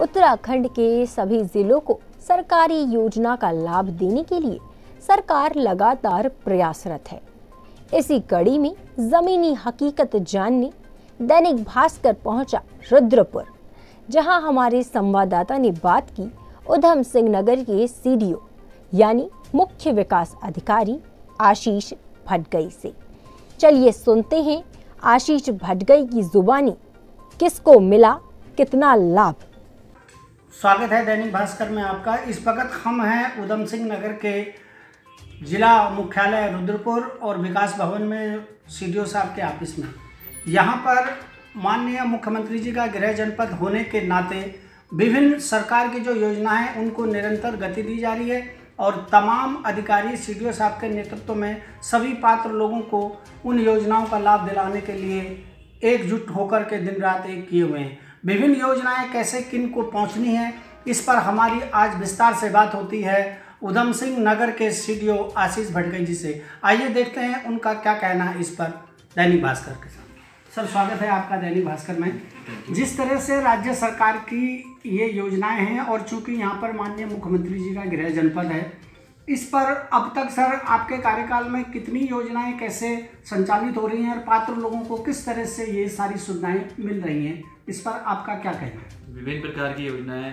उत्तराखंड के सभी जिलों को सरकारी योजना का लाभ देने के लिए सरकार लगातार प्रयासरत है। इसी कड़ी में जमीनी हकीकत जानने दैनिक भास्कर पहुँचा रुद्रपुर, जहाँ हमारे संवाददाता ने बात की उधम सिंह नगर के सीडीओ, यानी मुख्य विकास अधिकारी आशीष भटगई से। चलिए सुनते हैं आशीष भटगई की जुबानी। किसको मिला, कितना लाभ? स्वागत है दैनिक भास्कर में आपका। इस वक्त हम हैं उधम सिंह नगर के जिला मुख्यालय रुद्रपुर और विकास भवन में सीडीओ साहब के ऑफ़िस में। यहाँ पर माननीय मुख्यमंत्री जी का गृह जनपद होने के नाते विभिन्न सरकार की जो योजनाएँ हैं, उनको निरंतर गति दी जा रही है और तमाम अधिकारी सीडीओ साहब के नेतृत्व में सभी पात्र लोगों को उन योजनाओं का लाभ दिलाने के लिए एकजुट होकर के दिन रात एक किए हुए हैं। विभिन्न योजनाएँ कैसे किन को पहुंचनी है, इस पर हमारी आज विस्तार से बात होती है। उधम सिंह नगर के सीडीओ आशीष भटगई जी से। आइए देखते हैं उनका क्या कहना है इस पर दैनिक भास्कर के साथ। सर, स्वागत है आपका दैनिक भास्कर में। जिस तरह से राज्य सरकार की ये योजनाएँ हैं और चूँकि यहाँ पर माननीय मुख्यमंत्री जी का गृह जनपद है इस पर अब तक सर आपके कार्यकाल में कितनी योजनाएँ कैसे संचालित हो रही हैं और पात्र लोगों को किस तरह से ये सारी सुविधाएँ मिल रही हैं, इस पर आपका क्या कहना है? विभिन्न प्रकार की योजनाएँ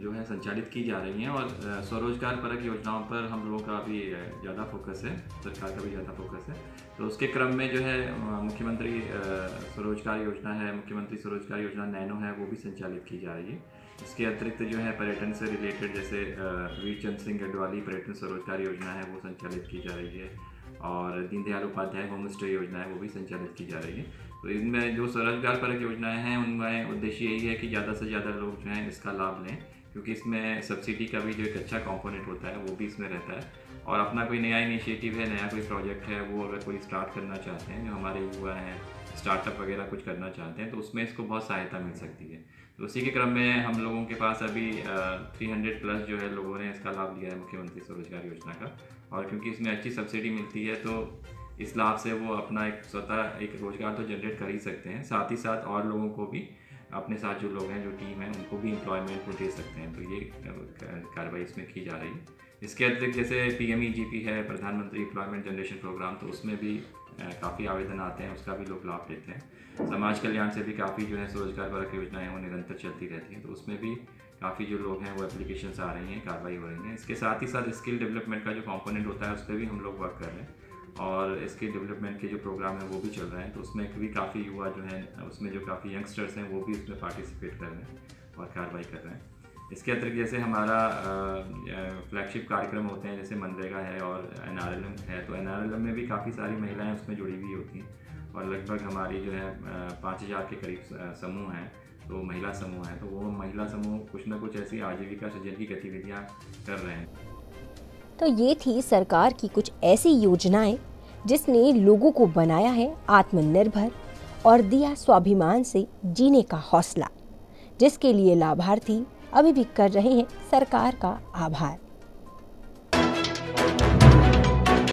जो है संचालित की जा रही हैं और स्वरोजगार परक योजनाओं पर हम लोगों का भी ज़्यादा फोकस है, सरकार का भी ज़्यादा फोकस है। तो उसके क्रम में जो है मुख्यमंत्री स्वरोजगार योजना है, मुख्यमंत्री स्वरोजगार योजना नैनो है, वो भी संचालित की जा रही है। इसके अतिरिक्त जो है पर्यटन से रिलेटेड जैसे वीर चंद सिंह गढ़वाली पर्यटन स्वरोजगार योजना है, वो संचालित की जा रही है। और दीनदयाल उपाध्याय होम स्टे योजना है, वो भी संचालित की जा रही है। तो इनमें जो स्वरोजगार परक योजनाएँ हैं, उनमें उद्देश्य यही है कि ज़्यादा से ज़्यादा लोग जो हैं इसका लाभ लें, क्योंकि इसमें सब्सिडी का भी जो एक अच्छा कंपोनेंट होता है, वो भी इसमें रहता है। और अपना कोई नया इनिशिएटिव है, नया कोई प्रोजेक्ट है, वो अगर कोई स्टार्ट करना चाहते हैं, जो हमारे युवा हैं स्टार्टअप वगैरह कुछ करना चाहते हैं तो उसमें इसको बहुत सहायता मिल सकती है। तो उसी के क्रम में हम लोगों के पास अभी थ्री हंड्रेड प्लस जो है लोगों ने इसका लाभ लिया है मुख्यमंत्री स्वरोजगार योजना का। और क्योंकि इसमें अच्छी सब्सिडी मिलती है तो इस लाभ से वो अपना एक स्वतः एक रोज़गार तो जनरेट कर ही सकते हैं। साथ ही साथ और लोगों को भी अपने साथ जो लोग हैं, जो टीम है, उनको भी एम्प्लॉयमेंट दे सकते हैं। तो ये कार्रवाई इसमें की जा रही है। इसके अतिरिक्त जैसे पी एम है, प्रधानमंत्री एम्प्लॉयमेंट जनरेशन प्रोग्राम तो उसमें भी काफ़ी आवेदन आते हैं, उसका भी लोग लाभ लेते हैं। समाज कल्याण से भी काफ़ी जो है स्वरोजगार परक योजनाएँ वो निरंतर चलती रहती हैं। तो उसमें भी काफ़ी जो लोग हैं, वो एप्लीकेशन आ रही हैं, कार्रवाई हो रही हैं। इसके साथ ही साथ स्किल डेवलपमेंट का जो कॉम्पोनेंट होता है, उस पर भी हम लोग वर्क कर रहे हैं। और इसके डेवलपमेंट के जो प्रोग्राम हैं, वो भी चल रहे हैं। तो उसमें भी काफ़ी युवा जो हैं, उसमें जो काफ़ी यंगस्टर्स हैं, वो भी उसमें पार्टिसिपेट कर रहे हैं और कार्रवाई कर रहे हैं। इसके अतिरिक्त जैसे हमारा फ्लैगशिप कार्यक्रम होते हैं, जैसे मनरेगा है और एनआरएलएम है तो एनआरएलएम में भी काफ़ी सारी महिलाएँ उसमें जुड़ी हुई होती हैं। और लगभग हमारी जो है पाँच हज़ार के करीब समूह हैं तो महिला समूह हैं तो वो महिला समूह कुछ ना कुछ ऐसी आजीविका सृजन की गतिविधियाँ कर रहे हैं। तो ये थी सरकार की कुछ ऐसी योजनाएँ जिसने लोगों को बनाया है आत्मनिर्भर और दिया स्वाभिमान से जीने का हौसला, जिसके लिए लाभार्थी अभी भी कर रहे हैं सरकार का आभार।